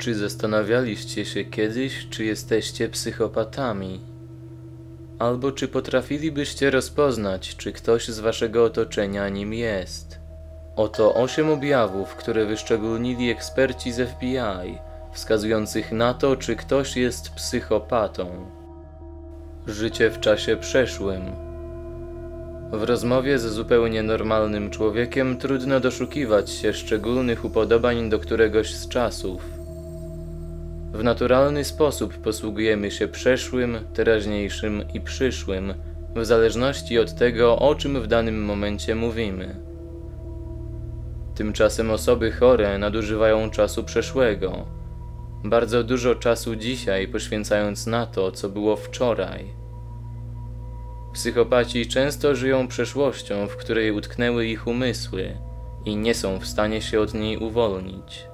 Czy zastanawialiście się kiedyś, czy jesteście psychopatami? Albo czy potrafilibyście rozpoznać, czy ktoś z waszego otoczenia nim jest? Oto osiem objawów, które wyszczególnili eksperci z FBI, wskazujących na to, czy ktoś jest psychopatą. Życie w czasie przeszłym. W rozmowie z zupełnie normalnym człowiekiem trudno doszukiwać się szczególnych upodobań do któregoś z czasów. W naturalny sposób posługujemy się przeszłym, teraźniejszym i przyszłym, w zależności od tego, o czym w danym momencie mówimy. Tymczasem osoby chore nadużywają czasu przeszłego, bardzo dużo czasu dzisiaj poświęcając na to, co było wczoraj. Psychopaci często żyją przeszłością, w której utknęły ich umysły i nie są w stanie się od niej uwolnić.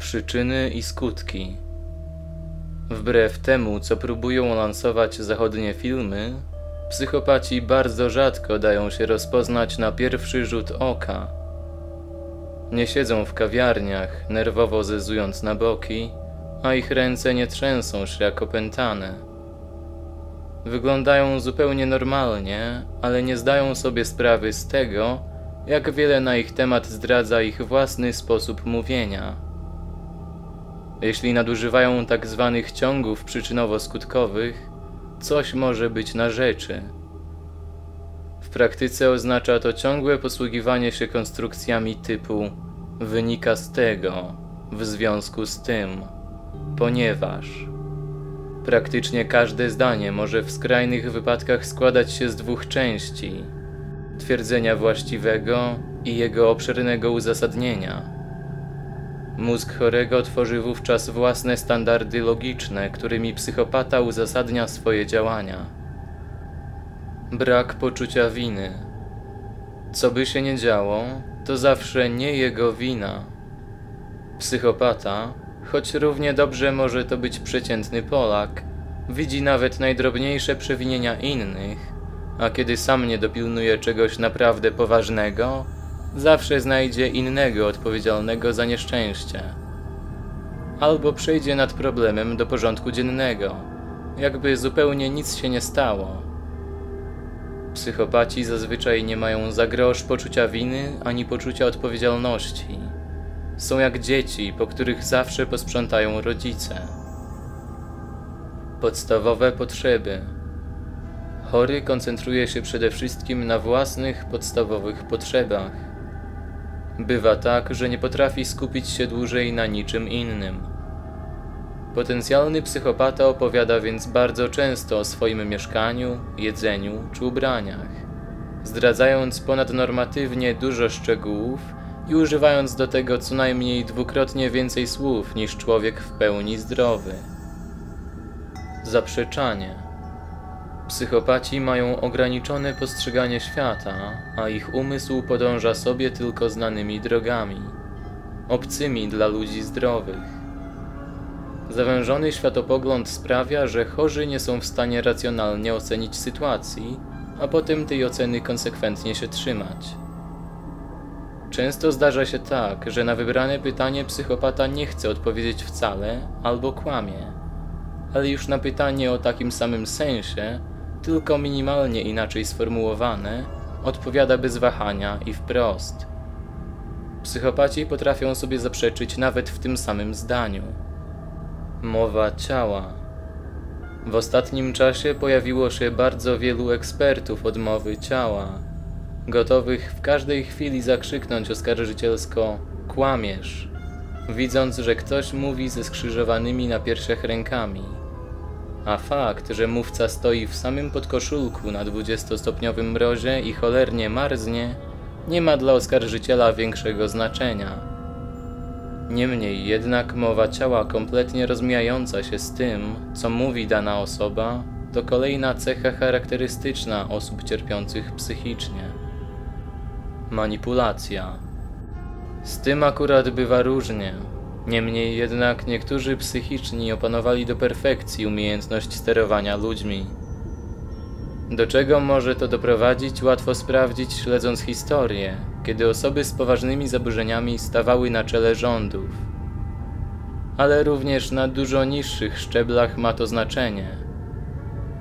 Przyczyny i skutki. Wbrew temu, co próbują lansować zachodnie filmy, psychopaci bardzo rzadko dają się rozpoznać na pierwszy rzut oka. Nie siedzą w kawiarniach, nerwowo zezując na boki, a ich ręce nie trzęsą się jak opętane. Wyglądają zupełnie normalnie, ale nie zdają sobie sprawy z tego, jak wiele na ich temat zdradza ich własny sposób mówienia. Jeśli nadużywają tak zwanych ciągów przyczynowo-skutkowych, coś może być na rzeczy. W praktyce oznacza to ciągłe posługiwanie się konstrukcjami typu wynika z tego, w związku z tym, ponieważ. Praktycznie każde zdanie może w skrajnych wypadkach składać się z dwóch części: twierdzenia właściwego i jego obszernego uzasadnienia. Mózg chorego tworzy wówczas własne standardy logiczne, którymi psychopata uzasadnia swoje działania. Brak poczucia winy. Co by się nie działo, to zawsze nie jego wina. Psychopata, choć równie dobrze może to być przeciętny Polak, widzi nawet najdrobniejsze przewinienia innych, a kiedy sam nie dopilnuje czegoś naprawdę poważnego, zawsze znajdzie innego odpowiedzialnego za nieszczęście. Albo przejdzie nad problemem do porządku dziennego, jakby zupełnie nic się nie stało. Psychopaci zazwyczaj nie mają za grosz poczucia winy ani poczucia odpowiedzialności. Są jak dzieci, po których zawsze posprzątają rodzice. Podstawowe potrzeby. Chory koncentruje się przede wszystkim na własnych podstawowych potrzebach Bywa tak, że nie potrafi skupić się dłużej na niczym innym. Potencjalny psychopata opowiada więc bardzo często o swoim mieszkaniu, jedzeniu czy ubraniach, zdradzając ponadnormatywnie dużo szczegółów i używając do tego co najmniej dwukrotnie więcej słów niż człowiek w pełni zdrowy. Zaprzeczanie. Psychopaci mają ograniczone postrzeganie świata, a ich umysł podąża sobie tylko znanymi drogami, obcymi dla ludzi zdrowych. Zawężony światopogląd sprawia, że chorzy nie są w stanie racjonalnie ocenić sytuacji, a potem tej oceny konsekwentnie się trzymać. Często zdarza się tak, że na wybrane pytanie psychopata nie chce odpowiedzieć wcale albo kłamie, ale już na pytanie o takim samym sensie tylko minimalnie inaczej sformułowane, odpowiada bez wahania i wprost. Psychopaci potrafią sobie zaprzeczyć nawet w tym samym zdaniu. Mowa ciała. W ostatnim czasie pojawiło się bardzo wielu ekspertów od mowy ciała, gotowych w każdej chwili zakrzyknąć oskarżycielsko: Kłamiesz, widząc, że ktoś mówi ze skrzyżowanymi na piersiach rękami. A fakt, że mówca stoi w samym podkoszulku na 20-stopniowym mrozie i cholernie marznie, nie ma dla oskarżyciela większego znaczenia. Niemniej jednak mowa ciała kompletnie rozmijająca się z tym, co mówi dana osoba, to kolejna cecha charakterystyczna osób cierpiących psychicznie. Manipulacja. Z tym akurat bywa różnie. Niemniej jednak niektórzy psychiczni opanowali do perfekcji umiejętność sterowania ludźmi. Do czego może to doprowadzić, łatwo sprawdzić śledząc historię, kiedy osoby z poważnymi zaburzeniami stawały na czele rządów. ale również na dużo niższych szczeblach ma to znaczenie.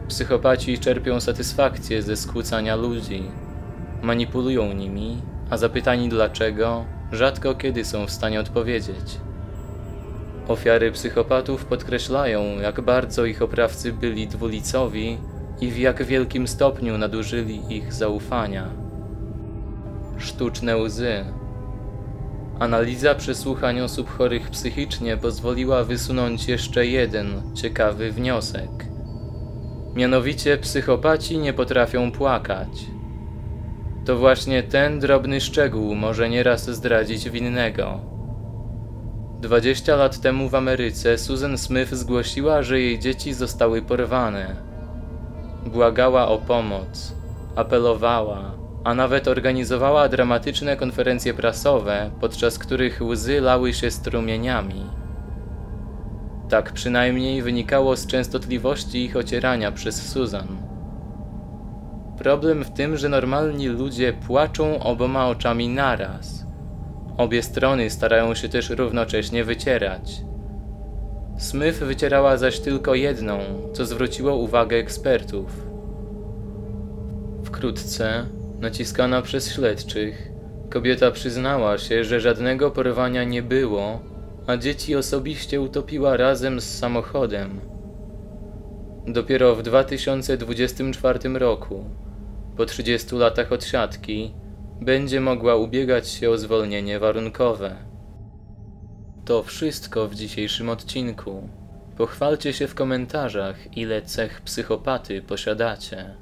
Psychopaci czerpią satysfakcję ze skłócania ludzi, manipulują nimi, a zapytani dlaczego, rzadko kiedy są w stanie odpowiedzieć. Ofiary psychopatów podkreślają, jak bardzo ich oprawcy byli dwulicowi i w jak wielkim stopniu nadużyli ich zaufania. Sztuczne łzy. Analiza przesłuchań osób chorych psychicznie pozwoliła wysunąć jeszcze jeden ciekawy wniosek. Mianowicie psychopaci nie potrafią płakać. To właśnie ten drobny szczegół może nieraz zdradzić winnego. 20 lat temu w Ameryce Susan Smith zgłosiła, że jej dzieci zostały porwane. Błagała o pomoc, apelowała, a nawet organizowała dramatyczne konferencje prasowe, podczas których łzy lały się strumieniami. Tak przynajmniej wynikało z częstotliwości ich ocierania przez Susan. Problem w tym, że normalni ludzie płaczą oboma oczami naraz. Obie strony starają się też równocześnie wycierać. Smith wycierała zaś tylko jedną, co zwróciło uwagę ekspertów. Wkrótce, naciskana przez śledczych, kobieta przyznała się, że żadnego porwania nie było, a dzieci osobiście utopiła razem z samochodem. Dopiero w 2024 roku, po 30 latach odsiadki, będzie mogła ubiegać się o zwolnienie warunkowe. To wszystko w dzisiejszym odcinku. Pochwalcie się w komentarzach, ile cech psychopaty posiadacie.